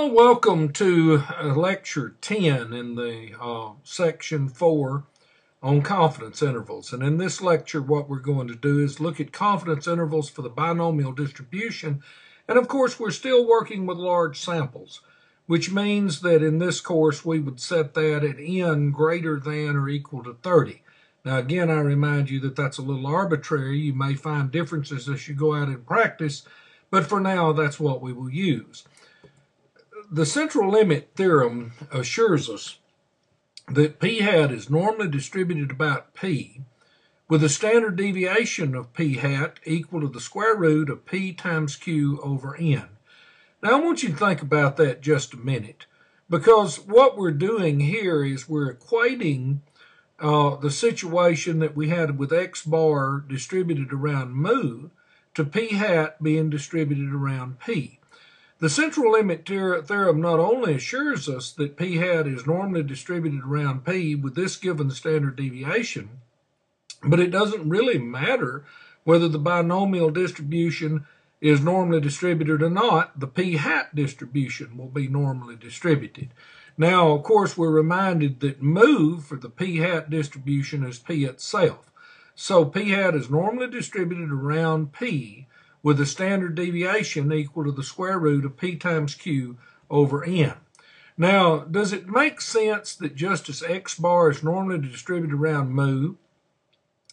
Well, welcome to uh, lecture 10 in the uh, section 4 on confidence intervals. And in this lecture, what we're going to do is look at confidence intervals for the binomial distribution. And of course, we're still working with large samples, which means that in this course, we would set that at n greater than or equal to 30. Now, again, I remind you that that's a little arbitrary. You may find differences as you go out and practice, but for now, that's what we will use the central limit theorem assures us that p hat is normally distributed about p with a standard deviation of p hat equal to the square root of p times q over n. Now I want you to think about that just a minute because what we're doing here is we're equating uh, the situation that we had with x bar distributed around mu to p hat being distributed around p. The central limit theorem not only assures us that p hat is normally distributed around p with this given standard deviation, but it doesn't really matter whether the binomial distribution is normally distributed or not, the p hat distribution will be normally distributed. Now, of course, we're reminded that mu for the p hat distribution is p itself. So p hat is normally distributed around p with a standard deviation equal to the square root of p times q over n. Now, does it make sense that just as x bar is normally distributed around mu,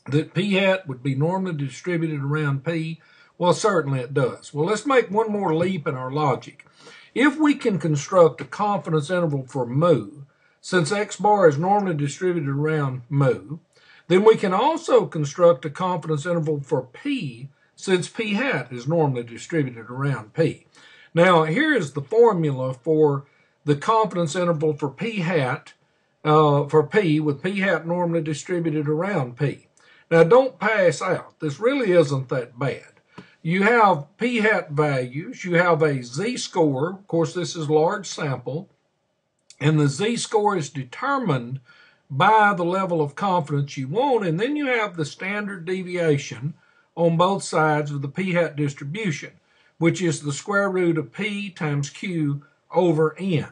that p hat would be normally distributed around p? Well, certainly it does. Well, let's make one more leap in our logic. If we can construct a confidence interval for mu, since x bar is normally distributed around mu, then we can also construct a confidence interval for p since p hat is normally distributed around p. Now, here is the formula for the confidence interval for p hat, uh, for p, with p hat normally distributed around p. Now, don't pass out. This really isn't that bad. You have p hat values. You have a z-score. Of course, this is large sample. And the z-score is determined by the level of confidence you want. And then you have the standard deviation, on both sides of the p hat distribution, which is the square root of p times q over n.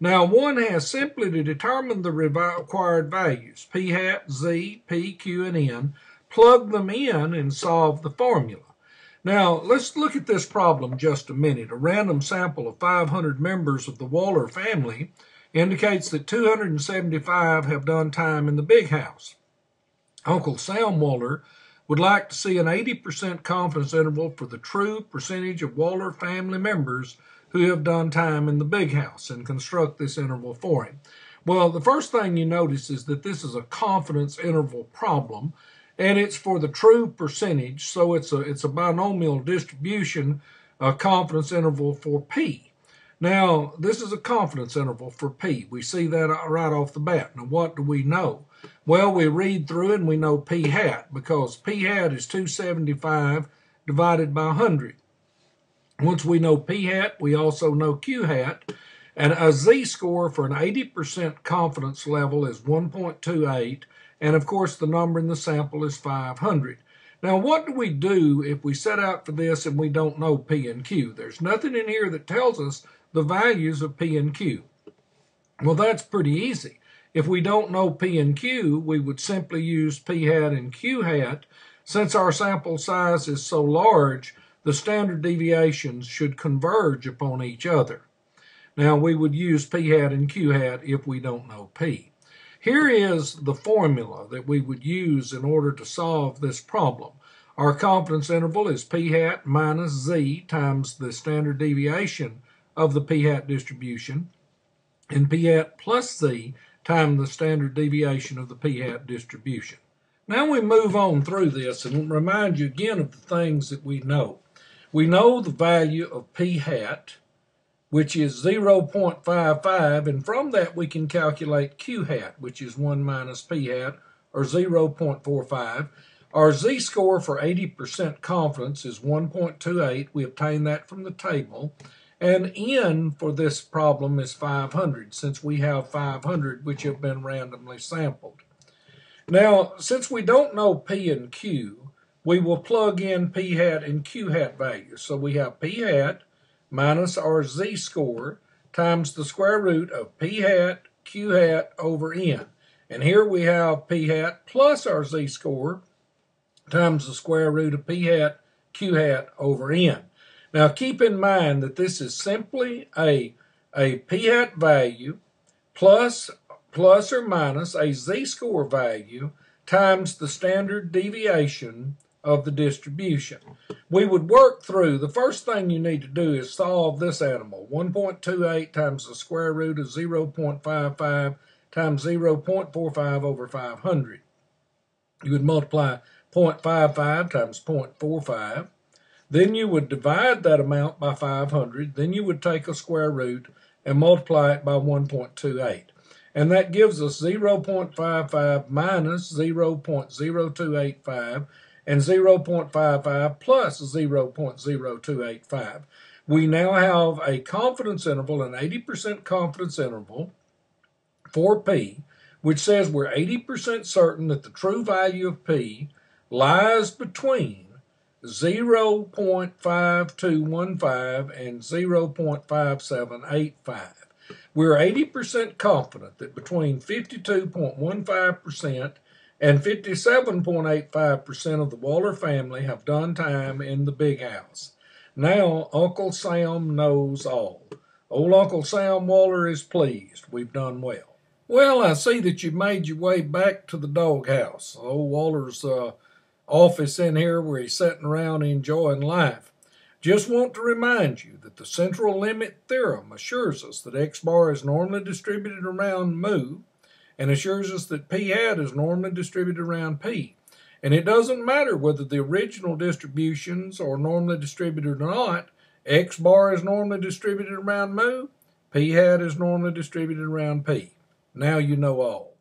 Now, one has simply to determine the required values, p hat, z, p, q, and n, plug them in and solve the formula. Now, let's look at this problem just a minute. A random sample of 500 members of the Waller family indicates that 275 have done time in the big house. Uncle Sam Waller would like to see an 80% confidence interval for the true percentage of Waller family members who have done time in the big house and construct this interval for him. Well, the first thing you notice is that this is a confidence interval problem and it's for the true percentage, so it's a it's a binomial distribution a confidence interval for P. Now, this is a confidence interval for P. We see that right off the bat. Now, what do we know? Well, we read through and we know P hat because P hat is 275 divided by 100. Once we know P hat, we also know Q hat. And a z-score for an 80% confidence level is 1.28. And of course, the number in the sample is 500. Now, what do we do if we set out for this and we don't know P and Q? There's nothing in here that tells us the values of P and Q. Well, that's pretty easy. If we don't know P and Q, we would simply use P hat and Q hat. Since our sample size is so large, the standard deviations should converge upon each other. Now we would use P hat and Q hat if we don't know P. Here is the formula that we would use in order to solve this problem. Our confidence interval is P hat minus Z times the standard deviation of the P hat distribution, and P hat plus Z times the standard deviation of the p-hat distribution. Now we move on through this and remind you again of the things that we know. We know the value of p-hat, which is 0.55, and from that we can calculate q-hat, which is 1 minus p-hat, or 0.45. Our z-score for 80% confidence is 1.28. We obtain that from the table. And n for this problem is 500, since we have 500 which have been randomly sampled. Now, since we don't know p and q, we will plug in p hat and q hat values. So we have p hat minus our z-score times the square root of p hat q hat over n. And here we have p hat plus our z-score times the square root of p hat q hat over n. Now keep in mind that this is simply a, a p hat value plus, plus or minus a z-score value times the standard deviation of the distribution. We would work through, the first thing you need to do is solve this animal. 1.28 times the square root of 0.55 times 0.45 over 500. You would multiply 0.55 times 0.45. Then you would divide that amount by 500. Then you would take a square root and multiply it by 1.28. And that gives us 0.55 minus 0.0285 and 0.55 plus 0.0285. We now have a confidence interval, an 80% confidence interval for P, which says we're 80% certain that the true value of P lies between 0.5215 and 0.5785. We're 80% confident that between 52.15% and 57.85% of the Waller family have done time in the big house. Now Uncle Sam knows all. Old Uncle Sam Waller is pleased. We've done well. Well, I see that you've made your way back to the doghouse. Old Waller's uh, office in here where he's sitting around enjoying life. Just want to remind you that the central limit theorem assures us that x bar is normally distributed around mu and assures us that p hat is normally distributed around p. And it doesn't matter whether the original distributions are normally distributed or not, x bar is normally distributed around mu, p hat is normally distributed around p. Now you know all.